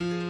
you